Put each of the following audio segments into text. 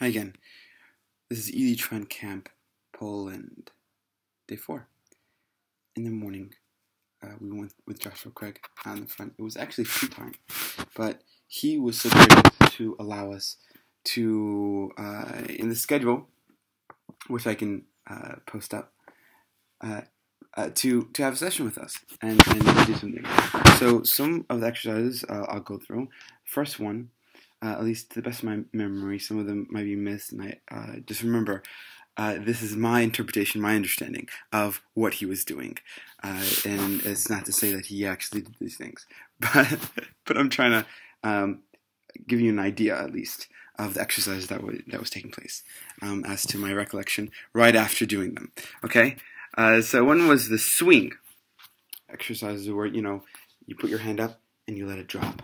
Hi again. This is I Liq Chuan Camp, Poland, day four. In the morning, uh, we went with Joshua Craig on the front. It was actually free time, but he was so great to allow us to, uh, in the schedule, which I can uh, post up, uh, uh, to to have a session with us and, and do something. So some of the exercises uh, I'll go through. First one uh, at least to the best of my memory, some of them might be missed, and I uh, just remember uh, this is my interpretation, my understanding of what he was doing, uh, and it's not to say that he actually did these things, but but I'm trying to um, give you an idea at least of the exercise that was that was taking place, um, as to my recollection right after doing them. Okay, uh, so one was the swing exercises where you know you put your hand up and you let it drop.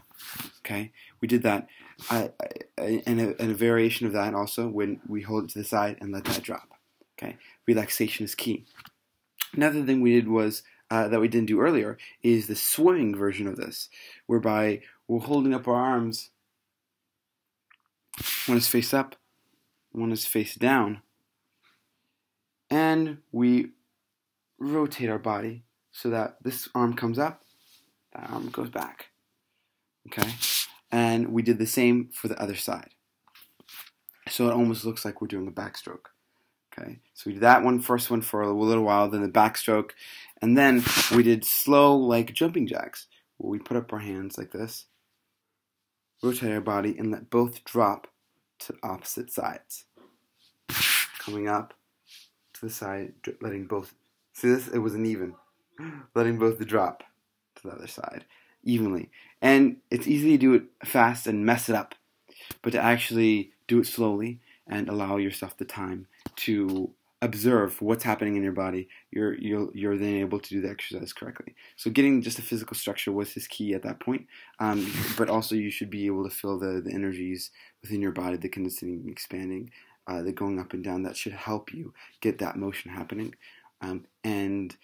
Okay, we did that and, a, a variation of that also when we hold it to the side and let that drop. Okay, relaxation is key. Another thing we did was uh, that we didn't do earlier is the swimming version of this, whereby we're holding up our arms. One is face up, one is face down, and we rotate our body so that this arm comes up, that arm goes back. Okay and we did the same for the other side. So it almost looks like we're doing a backstroke. Okay, so we did that one first one for a little while, then the backstroke, and then we did slow like jumping jacks, where we put up our hands like this, rotate our body, and let both drop to opposite sides. Coming up to the side, letting both see this. It was an even, letting both drop to the other side evenly. And it's easy to do it fast and mess it up, but to actually do it slowly and allow yourself the time to observe what's happening in your body, you're you're you're then able to do the exercise correctly. So getting just a physical structure was his key at that point. Um, but also you should be able to feel the the energies within your body, the condensing, expanding, uh, the going up and down. That should help you get that motion happening, um, and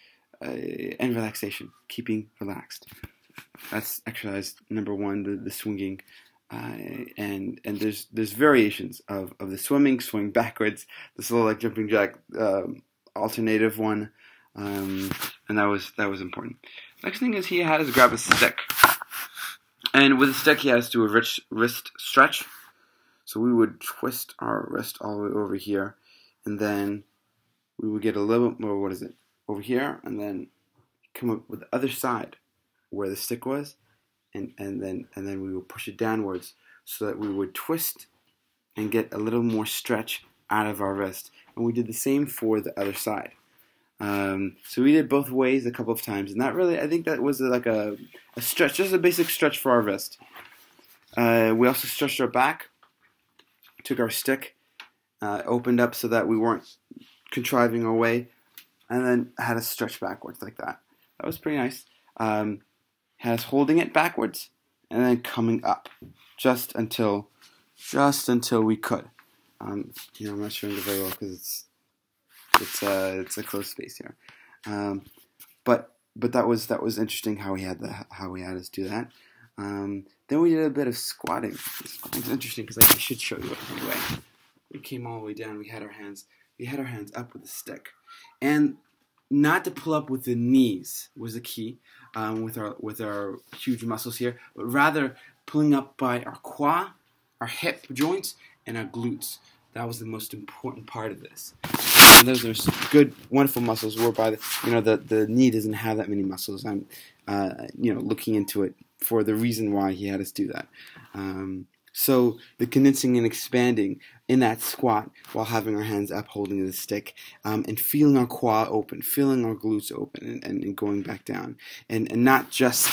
uh, and relaxation, keeping relaxed that's exercise number one, the, the swinging. Uh, and and there's there's variations of, of the swimming, swing backwards, the slow like jumping jack, um, alternative one, um, and that was that was important. Next thing is he had us grab a stick, and with a stick he has to do a rich wrist stretch. So we would twist our wrist all the way over here, and then we would get a little bit more. What is it over here, and then come up with the other side where the stick was, and, and then and then we would push it downwards so that we would twist and get a little more stretch out of our wrist. And we did the same for the other side. Um, so we did both ways a couple of times, and that really I think that was like a, a stretch, just a basic stretch for our wrist. Uh, we also stretched our back, took our stick, uh, opened up so that we weren't contriving our way, and then had a stretch backwards like that. That was pretty nice. Um, has holding it backwards and then coming up just until just until we could. Um, you know, I'm not showing it very well because it's it's uh, it's a close space here. Um, but but that was that was interesting how we had the how we had us do that. Um, then we did a bit of squatting. It's interesting because I should show you it anyway. We came all the way down. We had our hands we had our hands up with a stick, and not to pull up with the knees was the key um, with our with our huge muscles here, but rather pulling up by our quad, our hip joints, and our glutes. That was the most important part of this. And those are good, wonderful muscles. Whereby the, you know the the knee doesn't have that many muscles. I'm uh, you know looking into it for the reason why he had us do that. Um, so the condensing and expanding in that squat while having our hands up holding the stick um, and feeling our quad open, feeling our glutes open and, and, and going back down. And, and not just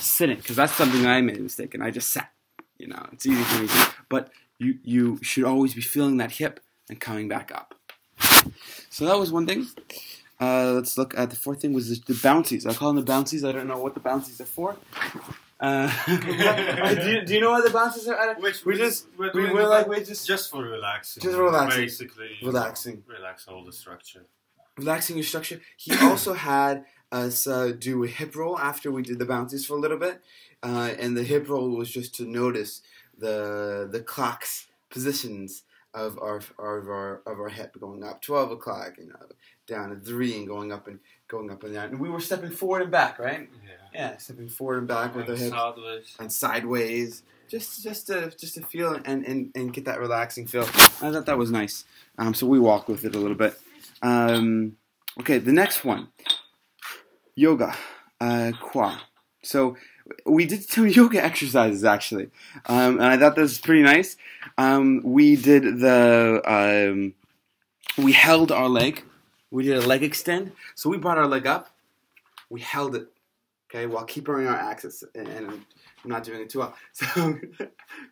sitting, because that's something I made a mistake and I just sat. You know, it's easy for me to But you, you should always be feeling that hip and coming back up. So that was one thing. Uh, let's look at the fourth thing was the, the bouncies. I call them the bouncies. I don't know what the bouncies are for. Uh, do, you, do you know what the bounces are? Which we just we're, we, we're like we just just for relaxing. Just relaxing. Basically, relaxing. Relax all the structure. Relaxing your structure. He also had us uh, do a hip roll after we did the bounces for a little bit, uh, and the hip roll was just to notice the the clock's positions of our of our of our hip going up. Twelve o'clock, you know, down at three and going up and going up and down. And we were stepping forward and back, right? Yeah. Yeah, stepping forward and back with our Going hips sideways. and sideways, just just to just to feel and, and, and get that relaxing feel. I thought that was nice. Um, so we walked with it a little bit. Um, okay, the next one, yoga, uh, qua. So we did some yoga exercises actually, um, and I thought that was pretty nice. Um, we did the um, we held our leg. We did a leg extend. So we brought our leg up. We held it okay, while keeping our axis. And, I'm not doing it too well. So,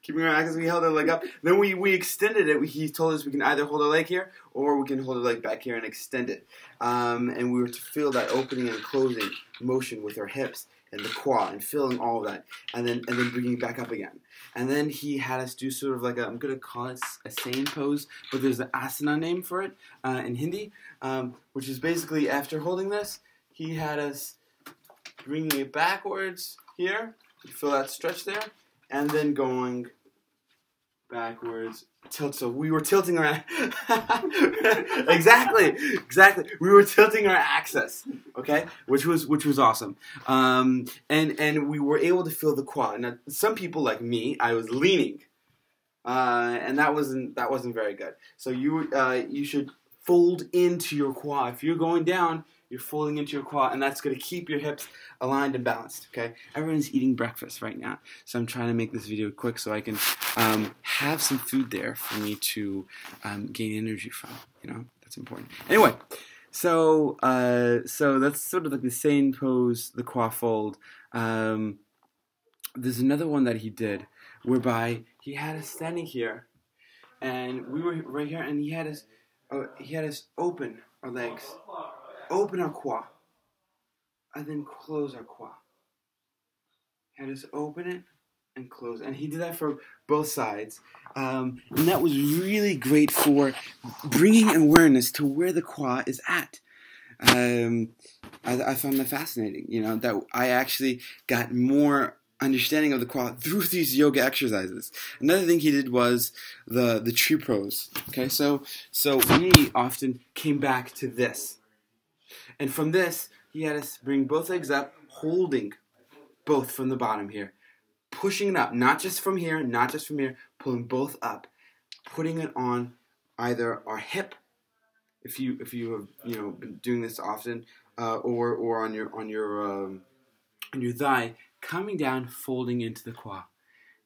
keeping our axis, we held our leg up. Then we, we extended it. He told us we can either hold our leg here or we can hold our leg back here and extend it. Um, and we were to feel that opening and closing motion with our hips and the quad and feeling all of that. And then, and then bringing it back up again. And then he had us do sort of like a, I'm to call it a sane pose, but there's an asana name for it uh, in Hindi, um, which is basically after holding this, he had us bringing it backwards here. Feel that stretch there, and then going backwards. Tilt. So we were tilting our exactly, exactly. We were tilting our axis. Okay, which was which was awesome. Um, and and we were able to feel the quad. Now, some people like me, I was leaning, uh, and that wasn't that wasn't very good. So you uh, you should fold into your quad. If you're going down, you're folding into your quad, and that's going to keep your hips aligned and balanced. Okay, everyone's eating breakfast right now, so I'm trying to make this video quick so I can um, have some food there for me to um, gain energy from. You know, that's important. Anyway, so uh, so that's sort of like the same pose, the quad fold. Um, there's another one that he did whereby he had us standing here, and we were right here, and he had us uh, he had us open our legs, open our quad, and then close our quad. Had us open it and close, and he did that for both sides, um, and that was really great for bringing awareness to where the quad is at. Um, I, I found that fascinating. You know that I actually got more understanding of the quad through these yoga exercises. Another thing he did was the the tree pose. Okay, so so we often came back to this, and from this he had us bring both legs up, holding both from the bottom here, pushing it up, not just from here, not just from here, pulling both up, putting it on either our hip, if you if you have you know been doing this often, uh, or or on your on your um, on your thigh, coming down, folding into the quad,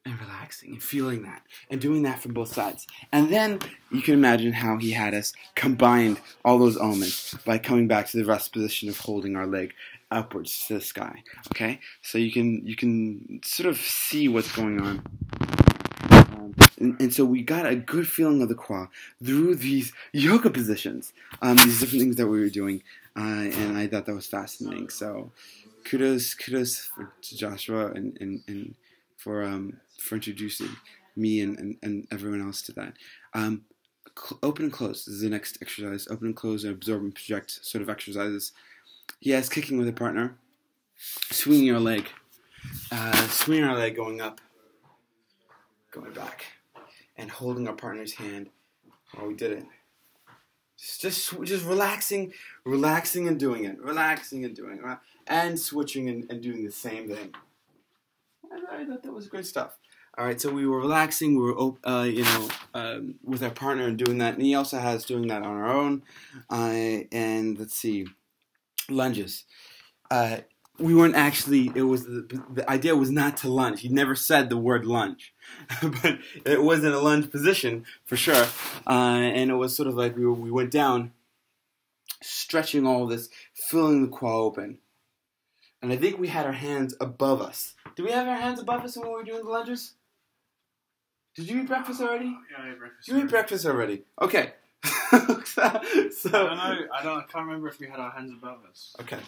and relaxing and feeling that, and doing that from both sides. And then you can imagine how he had us combined all those elements by coming back to the rest position of holding our leg upwards to the sky. Okay, so you can you can sort of see what's going on. Um, and, and so we got a good feeling of the quad through these yoga positions, um, these different things that we were doing, uh, and I thought that was fascinating. So kudos, kudos to Joshua and, and, and for um, for introducing me and, and, and everyone else to that. Um, open and close is the next exercise. Open and close and absorb and project sort of exercises. Yes, kicking with a partner, swinging your leg, uh, swinging our leg going up, going back, and holding our partner's hand while we did it. Just, just, just relaxing, relaxing and doing it, relaxing and doing it, and switching and, and doing the same thing. I, I thought that was great stuff. All right, so we were relaxing, we were, uh, you know, um, with our partner and doing that, and he also has doing that on our own. Uh, and let's see, lunges. Uh, we weren't actually. It was the, the idea was not to lunge. He never said the word lunge, but it was in a lunge position for sure. Uh, and it was sort of like we were, we went down, stretching all this, filling the quad open. And I think we had our hands above us. Did we have our hands above us when we were doing the lunges? Did you eat breakfast already? Yeah, I ate breakfast. You ate breakfast already. Okay. so, I don't know. I don't. I can't remember if we had our hands above us. Okay.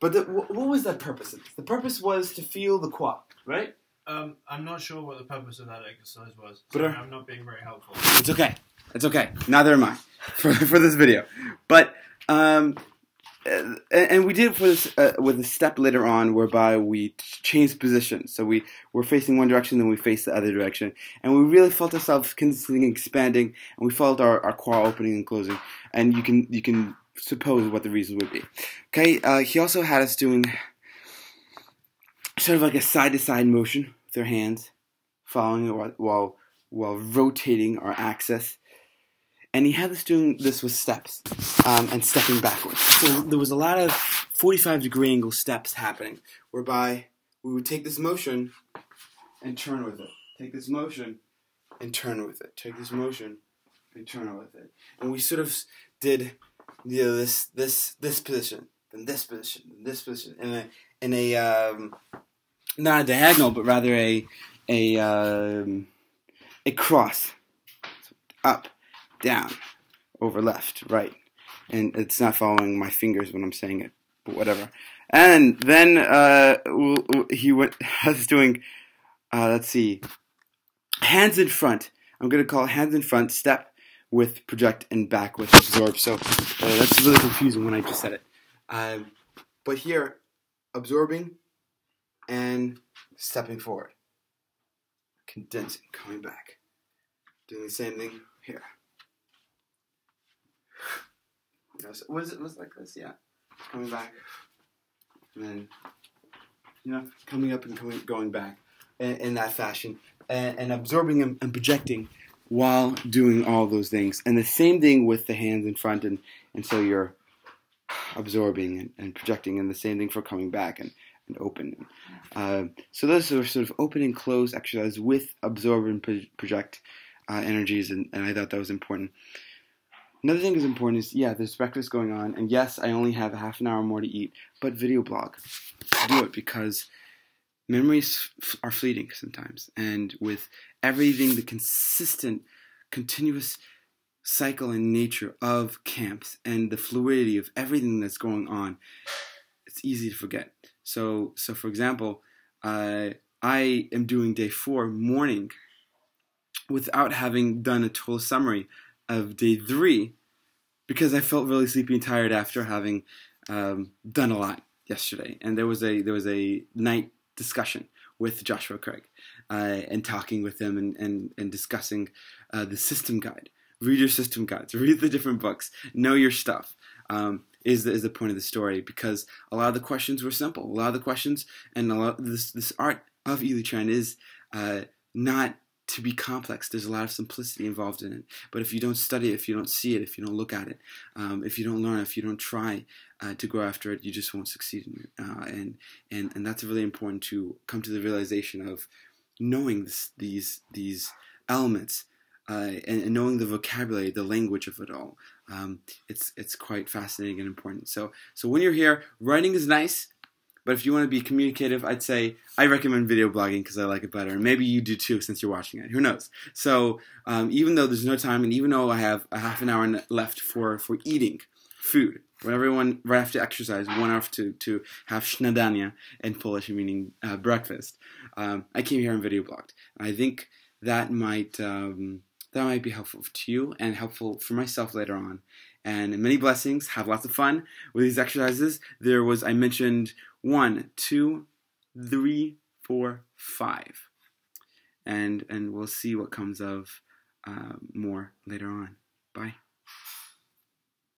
But the, wh- what was that purpose? The purpose was to feel the quad, right? Um, I'm not sure what the purpose of that exercise was. But Sorry, I'm not being very helpful. It's okay. It's okay. Neither am I for, for this video. But um, uh, and we did it this uh, with a step later on whereby we changed positions. So we were facing one direction, then we faced the other direction, and we really felt ourselves consistently expanding, and we felt our, our core opening and closing. And you can you can suppose what the reason would be. Okay, uh, he also had us doing sort of like a side to side motion with our hands, following while while, while rotating our axis and he had us doing this with steps um, and stepping backwards. So there was a lot of 45 degree angle steps happening, whereby we would take this motion and turn with it. Take this motion and turn with it. Take this motion and turn with it. And we sort of did you know, this this this position, then this position, then this position, in a in a um, not a diagonal, but rather a a um, a cross up down, over left, right. And it's not following my fingers when I'm saying it, but whatever. And then uh, he went, was doing, uh, let's see, hands in front. I'm going to call hands in front, step with project, and back with absorb. So uh, that's really confusing when I just said it. Um, but here, absorbing and stepping forward, condensing, coming back. Doing the same thing here. Know, was it was like this? Yeah, coming back, and then you know coming up and coming going back in, in that fashion, and, and absorbing and, and, projecting while doing all those things. And the same thing with the hands in front, and and so you're absorbing and, and projecting, and the same thing for coming back and and open. Uh, so those are sort of open and close exercises with absorb and project uh, energies, and, and I thought that was important. Another thing is important is yeah, there's breakfast going on, and yes, I only have a half an hour more to eat, but video blog. Do it because memories are fleeting sometimes, and with everything, the consistent, continuous cycle and nature of camps and the fluidity of everything that's going on, it's easy to forget. So, so for example, uh, I am doing day four morning without having done a total summary of day three because I felt really sleepy and tired after having um, done a lot yesterday. And there was a there was a night discussion with Joshua Craig uh, and talking with him and and, and discussing uh, the system guide. Read your system guides. Read the different books. Know your stuff. Um, is the, is the point of the story because a lot of the questions were simple. A lot of the questions and a lot this this art of Elu is uh, not to be complex. There's a lot of simplicity involved in it. But if you don't study it, if you don't see it, if you don't look at it, um, if you don't learn, if you don't try uh, to go after it, you just won't succeed in it. Uh, and and and that's really important to come to the realization of knowing this, these these elements. Uh, and, and, knowing the vocabulary, the language of it all, um, it's it's quite fascinating and important. So so when you're here, writing is nice. But if you want to be communicative, I'd say I recommend video blogging because I like it better. And maybe you do too since you're watching it. Who knows? So um, even though there's no time, and even though I have a half an hour left for, for eating food, when everyone right after exercise, one hour to, to have śniadania in Polish, meaning uh, breakfast, um, I came here and video blogged. I think that might um, that might be helpful to you and helpful for myself later on and many blessings. Have lots of fun with these exercises. There was, I mentioned, one, two, three, four, five. And, and we'll see what comes of uh, more later on. Bye.